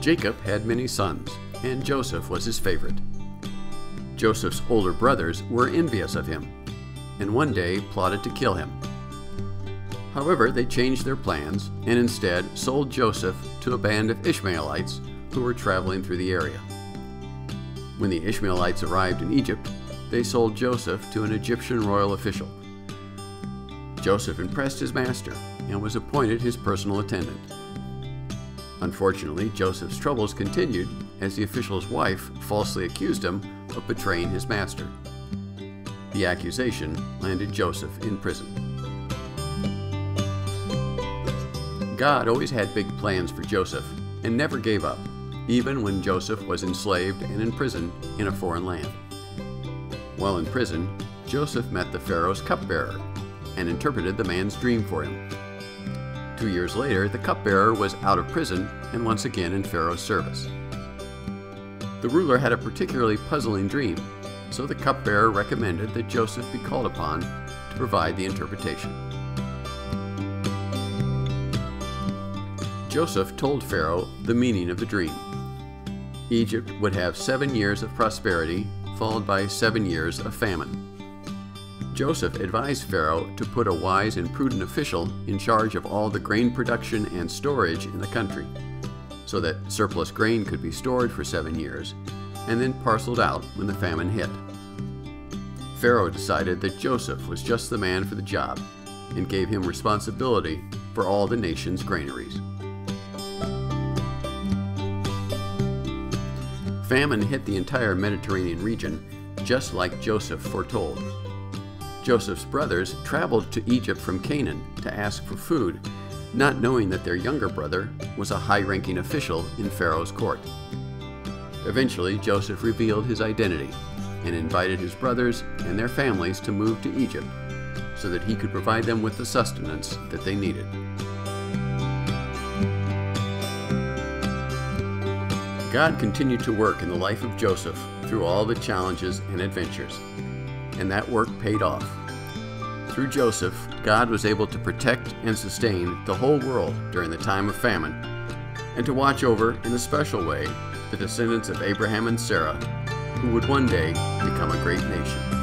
Jacob had many sons, and Joseph was his favorite. Joseph's older brothers were envious of him, and one day plotted to kill him. However, they changed their plans and instead sold Joseph to a band of Ishmaelites who were traveling through the area. When the Ishmaelites arrived in Egypt, they sold Joseph to an Egyptian royal official. Joseph impressed his master and was appointed his personal attendant. Unfortunately, Joseph's troubles continued as the official's wife falsely accused him of betraying his master. The accusation landed Joseph in prison. God always had big plans for Joseph and never gave up, even when Joseph was enslaved and in prison in a foreign land. While in prison, Joseph met the Pharaoh's cupbearer and interpreted the man's dream for him. Two years later, the cupbearer was out of prison and once again in Pharaoh's service. The ruler had a particularly puzzling dream, so the cupbearer recommended that Joseph be called upon to provide the interpretation. Joseph told Pharaoh the meaning of the dream. Egypt would have seven years of prosperity, followed by seven years of famine. Joseph advised Pharaoh to put a wise and prudent official in charge of all the grain production and storage in the country, so that surplus grain could be stored for seven years and then parceled out when the famine hit. Pharaoh decided that Joseph was just the man for the job and gave him responsibility for all the nation's granaries. Famine hit the entire Mediterranean region, just like Joseph foretold. Joseph's brothers traveled to Egypt from Canaan to ask for food, not knowing that their younger brother was a high ranking official in Pharaoh's court. Eventually, Joseph revealed his identity and invited his brothers and their families to move to Egypt so that he could provide them with the sustenance that they needed. God continued to work in the life of Joseph through all the challenges and adventures and that work paid off. Through Joseph, God was able to protect and sustain the whole world during the time of famine, and to watch over, in a special way, the descendants of Abraham and Sarah, who would one day become a great nation.